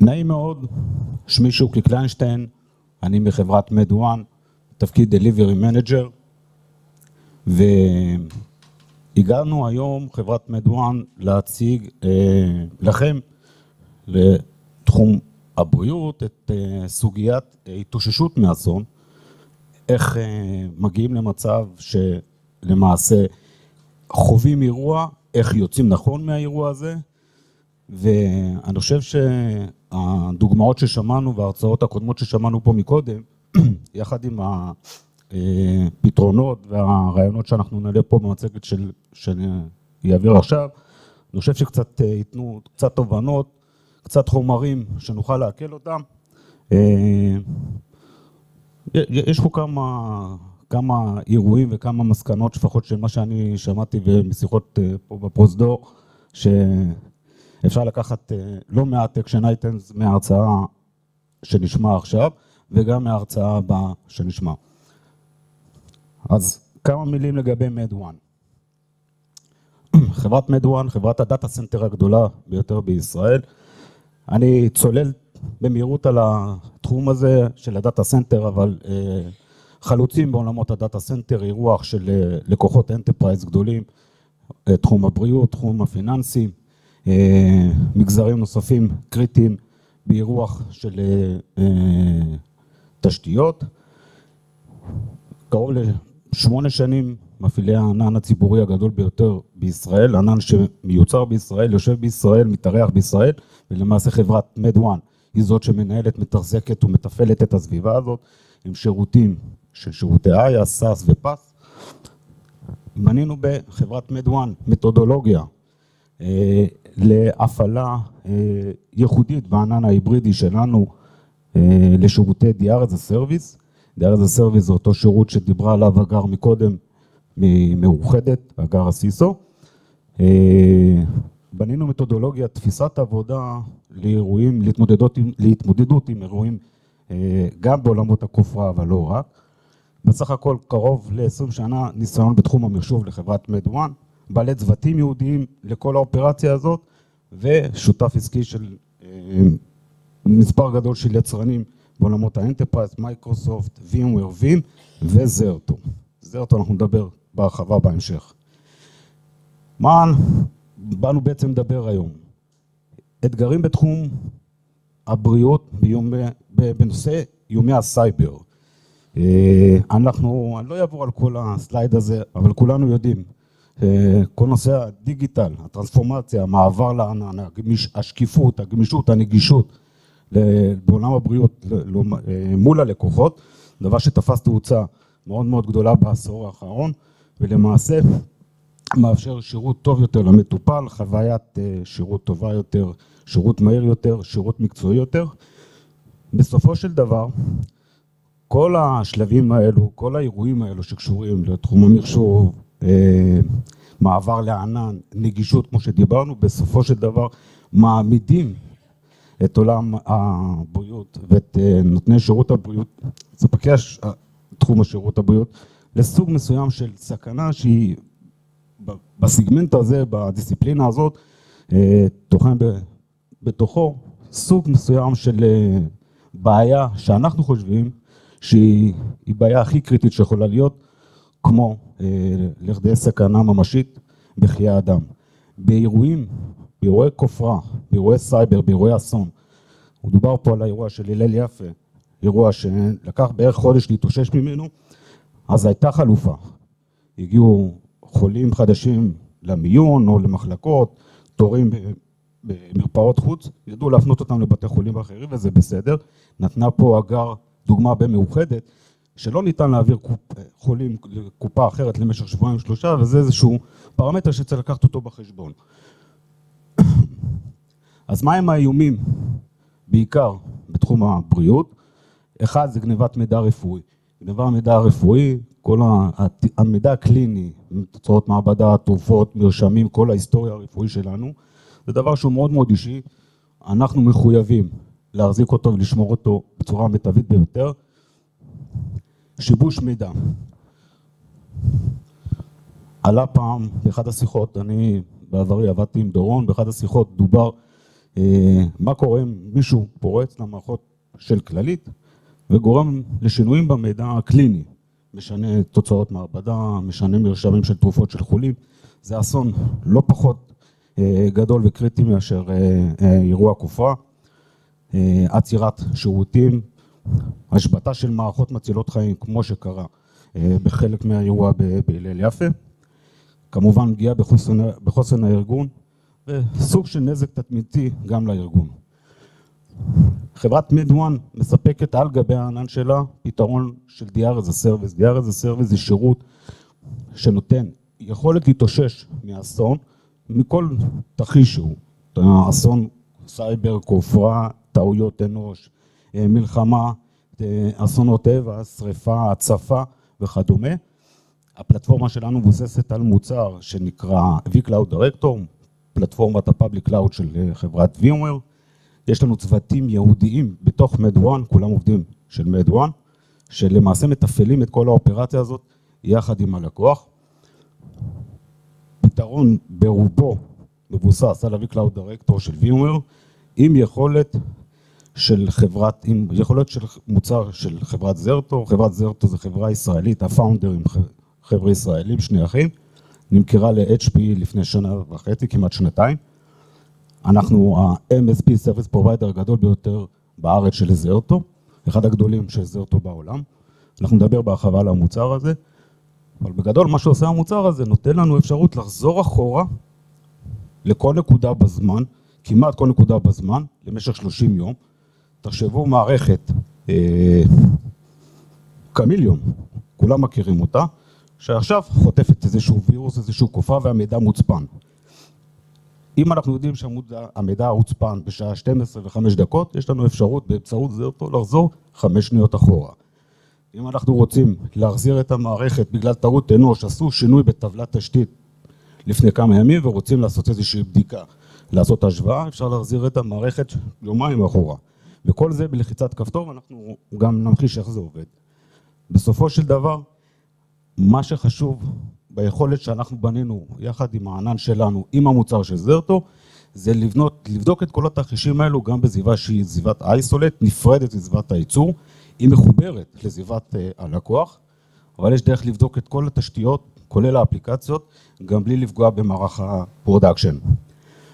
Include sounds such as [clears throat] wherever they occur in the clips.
נעים מאוד, שמי שוקי קליינשטיין, אני מחברת מדואן, תפקיד Delivery Manager, והגענו היום, חברת מדואן, להציג אה, לכם, לתחום הבריאות, את אה, סוגיית התאוששות מאסון, איך אה, מגיעים למצב שלמעשה חווים אירוע, איך יוצאים נכון מהאירוע הזה, ואני חושב שהדוגמאות ששמענו וההרצאות הקודמות ששמענו פה מקודם, [clears throat] יחד עם הפתרונות והרעיונות שאנחנו נעלה פה במצגת של, שאני אעביר עכשיו, אני חושב שקצת ייתנו קצת תובנות, קצת חומרים שנוכל לעכל אותם. יש פה כמה, כמה אירועים וכמה מסקנות, לפחות של מה שאני שמעתי ומשיחות פה בפרוזדור, שאפשר לקחת לא מעט action items מההרצאה שנשמע עכשיו, וגם מההרצאה הבאה שנשמע. אז כמה מילים לגבי MedOne. [clears throat] חברת MedOne, חברת ה data center הגדולה ביותר בישראל. אני צולל במהירות על התחום הזה של ה data center, אבל חלוצים בעולמות ה data center, אירוח של לקוחות enterprise גדולים, תחום הבריאות, תחום הפיננסי, מגזרים נוספים קריטיים באירוח של תשתיות. קרוב לשמונה שנים מפעילי הענן הציבורי הגדול ביותר בישראל, ענן שמיוצר בישראל, יושב בישראל, מתארח בישראל, ולמעשה חברת MedOne היא זאת שמנהלת, מתחזקת ומתפעלת את הסביבה הזאת עם שירותים של שירותי איה, סאס ופאס. בנינו בחברת מדואן מתודולוגיה להפעלה ייחודית בענן ההיברידי שלנו לשירותי DR as a Service. DR as a Service זה אותו שירות שדיברה עליו הגר מקודם ממאוחדת, הגר הסיסו. בנינו מתודולוגיה, תפיסת עבודה לאירועים, להתמודדות עם אירועים גם בעולמות הכופרה, אבל לא רק. בסך הכל קרוב לעשרים שנה ניסיון בתחום המחשוב לחברת MedOne, בעלי צוותים ייעודיים לכל האופרציה הזאת, ושותף עסקי של מספר גדול של יצרנים בעולמות ה enterprise, Microsoft, VMware, Veeam ו Zerto. Zerto אנחנו נדבר בהרחבה בהמשך. מה באנו בעצם לדבר היום? אתגרים בתחום הבריאות בנושא איומי הסייבר. אנחנו, אני לא אעבור על כל ה slide הזה, אבל כולנו יודעים, כל נושא הדיגיטל, הטרנספורמציה, המעבר לענן, השקיפות, הגמישות, הנגישות בעולם הבריאות מול הלקוחות, דבר שתפס תאוצה מאוד מאוד גדולה בעשור האחרון, ולמעשה מאפשר שירות טוב יותר למטופל, חוויית שירות טובה יותר, שירות מהיר יותר, שירות מקצועי יותר. בסופו של דבר, כל השלבים האלו, כל האירועים האלו שקשורים לתחום המחשוב, מעבר לענן, נגישות כמו שדיברנו, בסופו של דבר מעמידים את עולם הבריאות ואת נותני שירות הבריאות, ספקי תחום השירות הבריאות, לסוג מסוים של סכנה שהיא בסגמנט הזה, בדיסציפלינה הזאת, טוחן בתוכו סוג מסוים של בעיה שאנחנו חושבים שהיא בעיה הכי קריטית שיכולה להיות, כמו לכדי סכנה ממשית בחיי אדם. באירועים, באירועי כופרה, באירועי סייבר, באירועי אסון, מדובר פה על האירוע של הלל יפה, אירוע שלקח בערך חודש להתאושש ממנו, אז הייתה חלופה. הגיעו חולים חדשים למיון או למחלקות, תורים במרפאות חוץ, ידעו להפנות אותם לבתי חולים אחרים וזה בסדר. נתנה פה הגר דוגמה במאוחדת, שלא ניתן להעביר חולים לקופה אחרת למשך שבועיים שלושה, וזה איזשהו פרמטר שצריך לקחת אותו בחשבון. [coughs] אז מה הם האיומים בעיקר בתחום הבריאות? אחד זה גניבת מידע רפואי. גניבת מידע רפואי, כל המידע הקליני, תוצאות מעבדה, תרופות, מרשמים, כל ההיסטוריה הרפואית שלנו, זה דבר שהוא מאוד מאוד אישי, אנחנו מחויבים להחזיק אותו ולשמור אותו בצורה המיטבית ביותר. שיבוש מידע. עלה פעם באחת השיחות, אני בעברי עבדתי עם דורון, באחת השיחות דובר מה קורה אם מישהו פורץ למערכות של כללית וגורם לשינויים במידע הקליני, משנה תוצאות מעבדה, משנה מרשמים של תרופות של חולים, זה אסון לא פחות גדול וקריטי מאשר אירוע כופרה, עצירת שירותים, השבתה של מערכות מצילות חיים כמו שקרה בחלק מהאירוע בהלל יפה, כמובן פגיעה בחוסן, בחוסן הארגון וסוג של נזק תדמיתי גם לארגון. חברת מדואן מספקת על גבי הענן שלה פתרון של DR as a Service, DR as a זה שירות שנותן יכולת להתאושש מאסון, מכל תרחיש שהוא, אסון סייבר, כופרה, טעויות אנוש, מלחמה, אסונות טבע, שריפה, הצפה וכדומה. הפלטפורמה שלנו מבוססת על מוצר שנקרא vCloud Director, פלטפורמת ה-Public Cloud של חברת VMware. יש לנו צוותים ייעודיים בתוך MedOne, כולם עובדים של MedOne, שלמעשה מתפעלים את כל האופרציה הזאת יחד עם הלקוח. פתרון ברובו מבוסס על ה-vCloud Director של VMware, עם יכולת של חברת, עם יכולת של מוצר של חברת זרטו, חברת זרטו זה חברה ישראלית, הפאונדרים חבר'ה ישראלים, שני אחים, נמכרה ל-HP לפני שנה וחצי, כמעט שנתיים. אנחנו ה-MSP Service Provider הגדול ביותר בארץ של זרטו, אחד הגדולים של זרטו בעולם. אנחנו נדבר בהרחבה על המוצר הזה, אבל בגדול מה שעושה המוצר הזה נותן לנו אפשרות לחזור אחורה לכל נקודה בזמן, כמעט כל נקודה בזמן, למשך 30 יום. תחשבו מערכת אה, קמיליון, כולם מכירים אותה, שעכשיו חוטפת איזשהו וירוס, איזשהו קופה והמידע מוצפן. אם אנחנו יודעים שהמידע הוצפן בשעה 12 ו-5 דקות, יש לנו אפשרות באמצעות זה אותו לחזור 5 שניות אחורה. אם אנחנו רוצים להחזיר את המערכת בגלל טעות אנוש, עשו שינוי בטבלת תשתית לפני כמה ימים ורוצים לעשות איזושהי בדיקה, לעשות השוואה, אפשר להחזיר את המערכת יומיים אחורה. וכל זה בלחיצת כפתור, ואנחנו גם נמחיש איך זה עובד. בסופו של דבר, מה שחשוב ביכולת שאנחנו בנינו יחד עם הענן שלנו, עם המוצר של זרטו, זה לבנות, לבדוק את כל התרחישים האלו גם בסביבה שהיא סביבת אייסולט, נפרדת מסביבת הייצור, היא מחוברת לסביבת אה, הלקוח, אבל יש דרך לבדוק את כל התשתיות, כולל האפליקציות, גם בלי לפגוע במערך ה production.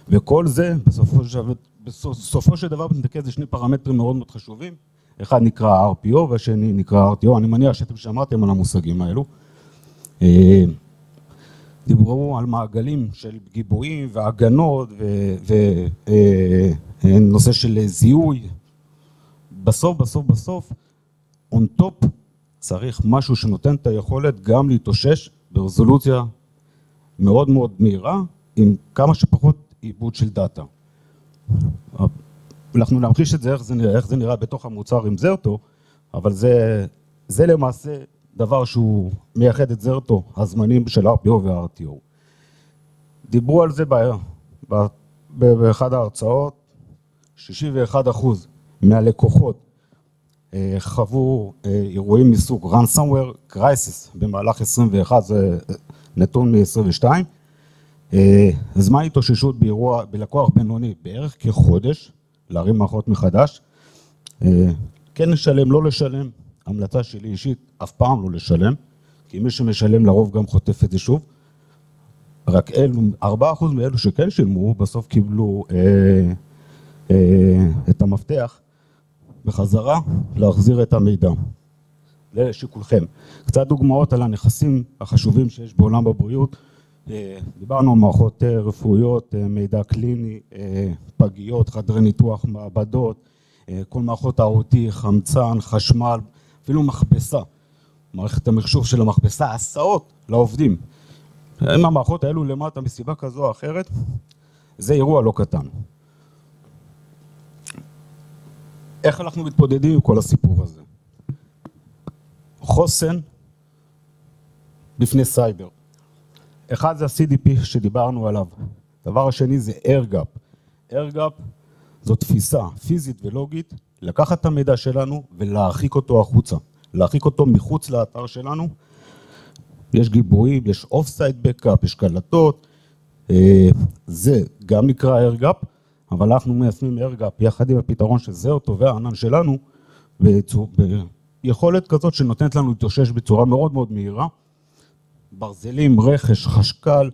וכל זה בסופו של, בסופו של דבר מתנקז לשני פרמטרים מאוד מאוד חשובים, אחד נקרא RPO והשני נקרא RTO, אני מניח שאתם שמעתם על המושגים האלו. אה, דיברו על מעגלים של גיבויים והגנות ונושא אה, של זיהוי. בסוף, בסוף, בסוף, on top צריך משהו שנותן את היכולת גם להתאושש ברזולוציה מאוד מאוד מהירה, עם כמה שפחות עיבוד של דאטה. אנחנו נמחיש את זה, איך זה איך זה נראה בתוך המוצר עם זרטו, אבל זה, זה למעשה דבר שהוא מייחד את זרטו, הזמנים של RPO ו-RTO. דיברו על זה באחד ההרצאות, 61 אחוז מהלקוחות אה, חוו אה, אירועים מסוג ransomware crisis במהלך 21, זה נתון מ-22. אה, זמן התאוששות באירוע, בלקוח בינוני בערך כחודש, להרים מערכות מחדש. כן לשלם, לא לשלם, המלצה שלי אישית, אף פעם לא לשלם, כי מי שמשלם לרוב גם חוטף את זה שוב. רק אלו, ארבעה אחוז מאלו שכן שילמו, בסוף קיבלו אה, אה, את המפתח בחזרה להחזיר את המידע. לשיקולכם. קצת דוגמאות על הנכסים החשובים שיש בעולם הבריאות. אה, דיברנו על מערכות אה, רפואיות, אה, מידע קליני, פגיות, חדרי ניתוח, מעבדות, כל מערכות ה-OT, חמצן, חשמל, אפילו מכבסה, מערכת המחשוב של המכבסה, הסעות לעובדים. אם המערכות האלו למטה מסיבה כזו או אחרת, זה אירוע לא קטן. איך אנחנו מתפודדים עם כל הסיפור הזה? חוסן בפני סייבר. אחד זה ה-CDP שדיברנו עליו. דבר השני זה AirGap. AirGap זו תפיסה פיזית ולוגית לקחת את המידע שלנו ולהרחיק אותו החוצה, להרחיק אותו מחוץ לאתר שלנו. יש גיבויים, יש off-site backup, יש קלטות, אה, זה גם נקרא air gap. אבל אנחנו מיישמים air gap יחד עם הפתרון של Zerto והענן שלנו, ביכולת כזאת שנותנת לנו להתאושש בצורה מאוד מאוד מהירה. ברזלים, רכש, חשכ"ל,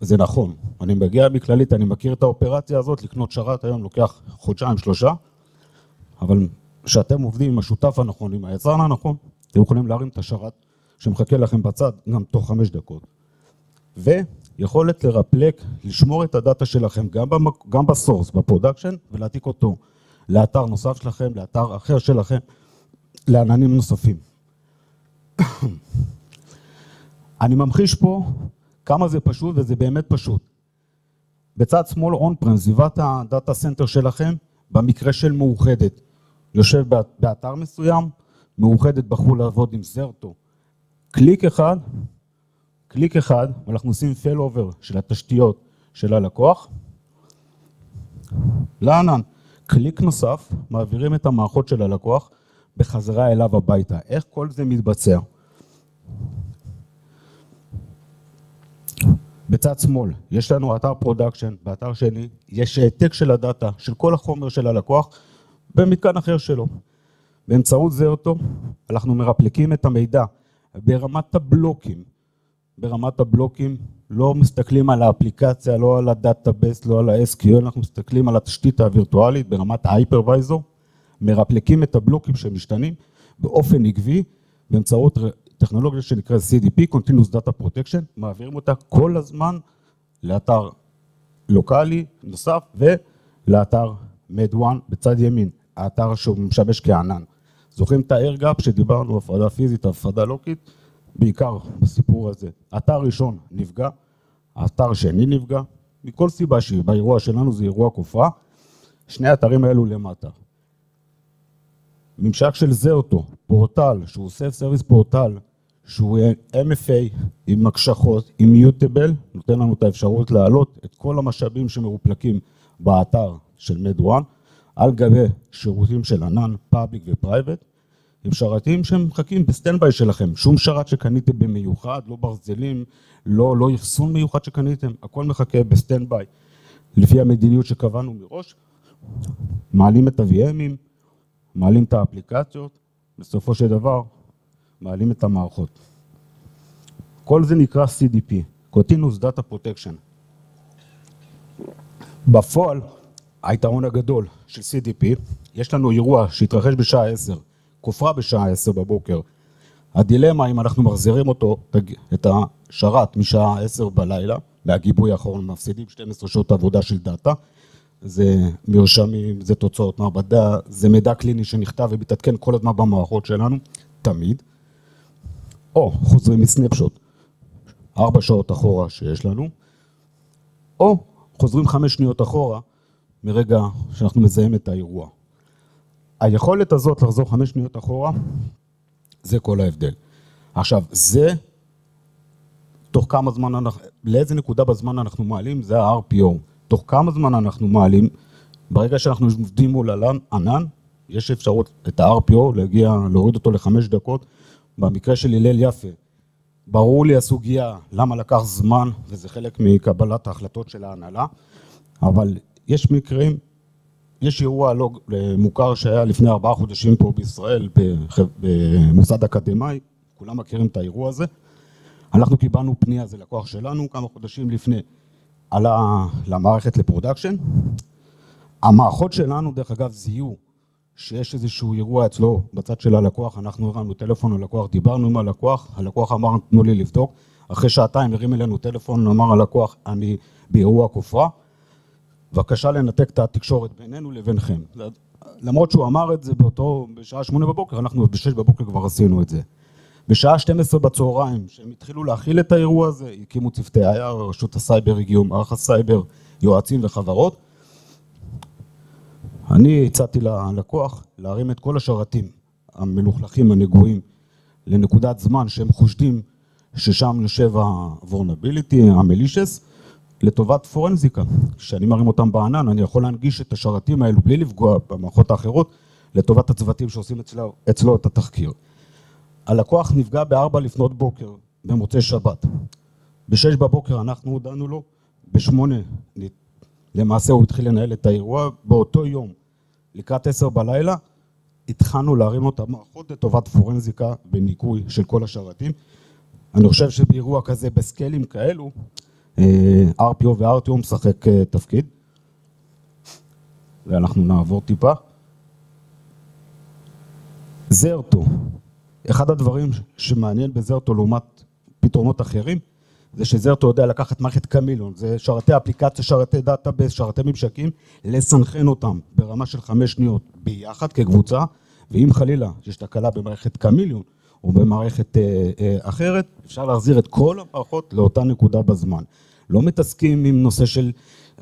זה נכון. אני מגיע מכללית, אני מכיר את האופרציה הזאת, לקנות שרת היום לוקח חודשיים, שלושה, אבל כשאתם עובדים עם השותף הנכון, עם היצרן הנכון, אתם יכולים להרים את השרת שמחכה לכם בצד גם תוך חמש דקות. ויכולת לרפלק, לשמור את ה data שלכם גם, במק... גם ב source, ב production, ולהעתיק אותו לאתר נוסף שלכם, לאתר אחר שלכם, לעננים נוספים. אני ממחיש פה כמה זה פשוט, וזה באמת פשוט. בצד שמאל on-prem, סביבת ה data center שלכם, במקרה של מאוחדת, יושב באתר מסוים, מאוחדת בחרו לעבוד עם Zerto. קליק אחד, קליק אחד, ואנחנו עושים failover של התשתיות של הלקוח. לענן, קליק נוסף, מעבירים את המערכות של הלקוח בחזרה אליו הביתה. איך כל זה מתבצע? בצד שמאל יש לנו אתר production, באתר שני יש העתק של ה data, של כל החומר של הלקוח במתקן אחר שלו. באמצעות Zerto אנחנו מרפלקים את המידע ברמת הבלוקים. ברמת הבלוקים לא מסתכלים על האפליקציה, לא על ה database, לא על ה-SQL, אנחנו מסתכלים על התשתית הווירטואלית ברמת ה hypervisor, מרפלקים את הבלוקים שמשתנים באופן עקבי באמצעות טכנולוגיה שנקראת CDP, Continuous Data Protection, מעבירים אותה כל הזמן לאתר לוקאלי נוסף ולאתר MedOne בצד ימין, האתר שהוא משמש כענן. זוכרים את ה-AirGap שדיברנו, הפרדה פיזית, הפרדה לוקית? בעיקר בסיפור הזה. אתר ראשון נפגע, אתר שני נפגע, מכל סיבה שהיא, באירוע שלנו זה אירוע כופרה, שני האתרים האלו למטה. ממשק של Zerto, פורטל, שהוא self-service portal, שהוא MFA עם הקשחות, עם immutable, נותן לנו את האפשרות להעלות את כל המשאבים שמרופלקים באתר של MedOne, על גבי שירותים של ענן, public ו private, עם שרתים שהם מחכים ב standby שלכם, שום שרת שקניתם במיוחד, לא ברזלים, לא, לא אחסון מיוחד שקניתם, הכל מחכה ב standby, לפי המדיניות שקבענו מראש, מעלים את ה-VMים, מעלים את האפליקציות, בסופו של דבר מעלים את המערכות. כל זה נקרא CDP, Continuous Data Protection. בפועל, היתרון הגדול של CDP, יש לנו אירוע שהתרחש בשעה 10, כופרה בשעה 10 בבוקר. הדילמה אם אנחנו מחזירים אותו, את השרת משעה 10 בלילה, מהגיבוי האחרון מפסידים 12 שעות עבודה של דאטה, זה מרשמים, זה תוצאות מעבדה, זה מידע קליני שנכתב ומתעדכן כל הזמן במערכות שלנו, תמיד. או חוזרים מסנפשוט, ארבע שעות אחורה שיש לנו, או חוזרים חמש שניות אחורה מרגע שאנחנו מזהים את האירוע. היכולת הזאת לחזור חמש שניות אחורה, זה כל ההבדל. עכשיו, זה, תוך כמה זמן, אנחנו, לאיזה נקודה בזמן אנחנו מעלים, זה ה-RPO. תוך כמה זמן אנחנו מעלים, ברגע שאנחנו עובדים מול ענן, יש אפשרות את ה-RPO להגיע, להוריד אותו לחמש דקות. במקרה של הלל יפה, ברור לי הסוגיה למה לקח זמן, וזה חלק מקבלת ההחלטות של ההנהלה, אבל יש מקרים, יש אירוע לא מוכר שהיה לפני ארבעה חודשים פה בישראל במוסד אקדמאי, כולם מכירים את האירוע הזה. אנחנו קיבלנו פנייה, זה לקוח שלנו, כמה חודשים לפני, עלה למערכת ל production. המערכות שלנו, דרך אגב, זיהו שיש איזשהו אירוע אצלו בצד של הלקוח, אנחנו הרמנו טלפון ללקוח, דיברנו עם הלקוח, הלקוח אמר תנו לי לבדוק, אחרי שעתיים הרים אלינו טלפון, אמר הלקוח אני באירוע כופרה, בבקשה לנתק את התקשורת בינינו לבינכם. למרות שהוא אמר את זה באותו, בשעה שמונה בבוקר, אנחנו בשש בבוקר כבר עשינו את זה. בשעה 12 בצהריים, שהם התחילו להכיל את האירוע הזה, הקימו צוותי IR, רשות הסייבר הגיעו, מערך הסייבר, יועצים וחברות, אני הצעתי ללקוח להרים את כל השרתים המלוכלכים, הנגועים, לנקודת זמן שהם חושדים ששם יושב ה-vulnerability, ה-malicious, לטובת פורנזיקה. כשאני מרים אותם בענן, אני יכול להנגיש את השרתים האלו בלי לפגוע במערכות האחרות, לטובת הצוותים שעושים אצלו, אצלו את התחקיר. הלקוח נפגע בארבע לפנות בוקר, במוצאי שבת. בשש בבוקר אנחנו הודענו לו, בשמונה למעשה הוא התחיל לנהל את האירוע באותו יום, לקראת עשר בלילה, התחלנו להרים לו את המערכות לטובת פורנזיקה וניקוי של כל השרתים. אני חושב שבאירוע כזה, ב scale ים כאלו, אה, RPO ו-RTO משחק אה, תפקיד. ואנחנו נעבור טיפה. זרטו, אחד הדברים שמעניין בזרטו לעומת פתרונות אחרים, זה שזרטו יודע לקחת מערכת קמיליון, זה שרתי אפליקציה, שרתי database, שרתי ממשקים, לסנכרן אותם ברמה של חמש שניות ביחד כקבוצה, ואם חלילה יש תקלה במערכת קמיליון או במערכת אה, אה, אחרת, אפשר להחזיר את כל המערכות לאותה נקודה בזמן. לא מתעסקים עם נושא של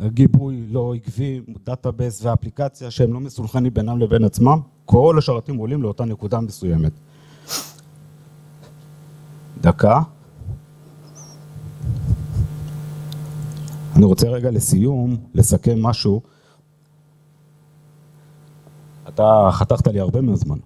גיבוי לא עקבי, database ואפליקציה שהם לא מסונכרנים בינם לבין עצמם, כל השרתים עולים לאותה נקודה מסוימת. דקה. אני רוצה רגע לסיום לסכם משהו. אתה חתכת לי הרבה מהזמן.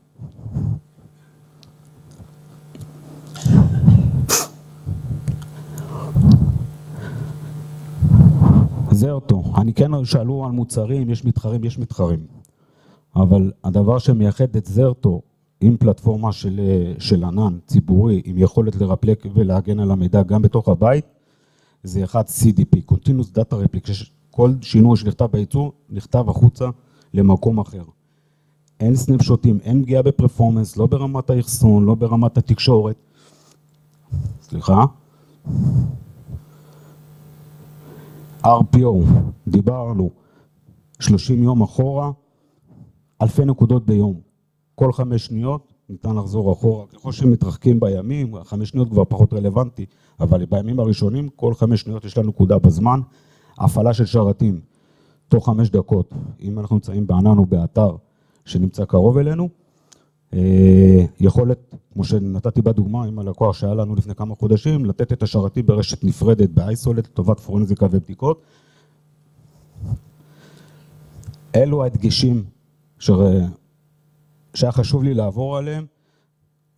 זה אותו. אני כן שאלו על מוצרים, יש מתחרים, יש מתחרים. אבל הדבר שמייחד את זרטו עם פלטפורמה של, של ענן ציבורי, עם יכולת לרפלק ולהגן על המידע גם בתוך הבית, זה אחד CDP, Continuous Data Replication, כל שינוי שנכתב בייצור נכתב החוצה למקום אחר. אין סנפשוטים, אין פגיעה בפרפורמנס, לא ברמת האחסון, לא ברמת התקשורת. סליחה. RPO, דיברנו, 30 יום אחורה, אלפי נקודות ביום. כל חמש שניות ניתן לחזור אחורה. ככל שמתרחקים בימים, חמש שניות כבר פחות רלוונטי, אבל בימים הראשונים, כל חמש שניות יש לנו נקודה בזמן. הפעלה של שרתים, תוך חמש דקות, אם אנחנו נמצאים בענן או באתר שנמצא קרוב אלינו, אה, יכולת, כמו שנתתי בדוגמה עם הלקוח שהיה לנו לפני כמה חודשים, לתת את השרתים ברשת נפרדת באייסולט לטובת פורנזיקה ובדיקות. אלו הדגשים שהיה חשוב לי לעבור עליהם.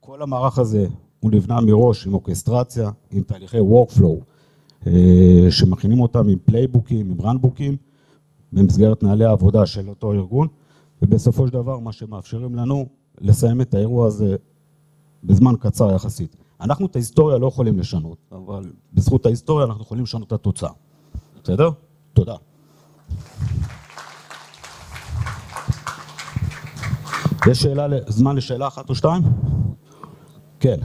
כל המערך הזה הוא נבנה מראש עם אוקסטרציה, עם תהליכי Workflow, אה, שמכינים אותם עם playbook ים, עם runbook ים, במסגרת נהלי העבודה של אותו ארגון, ובסופו של דבר מה שמאפשרים לנו לסיים את האירוע הזה בזמן קצר יחסית. אנחנו את ההיסטוריה לא יכולים לשנות, אבל בזכות ההיסטוריה אנחנו יכולים לשנות את התוצאה. בסדר? תודה. יש שאלה, זמן לשאלה אחת או שתיים? כן.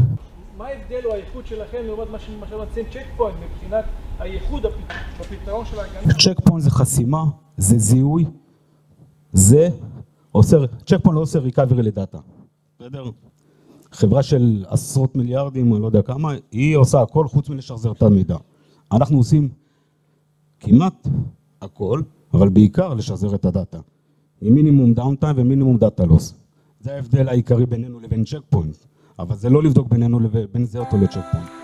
מה ההבדל או האיכות שלכם לעומת מה שמציעים צ'ק פוינט מבחינת הייחוד בפתרון של ההגנה? צ'ק פוינט זה חסימה, זה זיהוי, זה עושה, צ'ק פוינט לא עושה recovery ל data. בסדר? חברה של עשרות מיליארדים, אני לא יודע כמה, היא עושה הכל חוץ מלשחזר את המידע. אנחנו עושים כמעט הכל, אבל בעיקר לשחזר את ה data. עם מינימום downtime ומינימום data loss. זה ההבדל העיקרי בינינו לבין צ'ק פוינט, אבל זה לא לבדוק בינינו לבין זה אותו לצ'ק פוינט.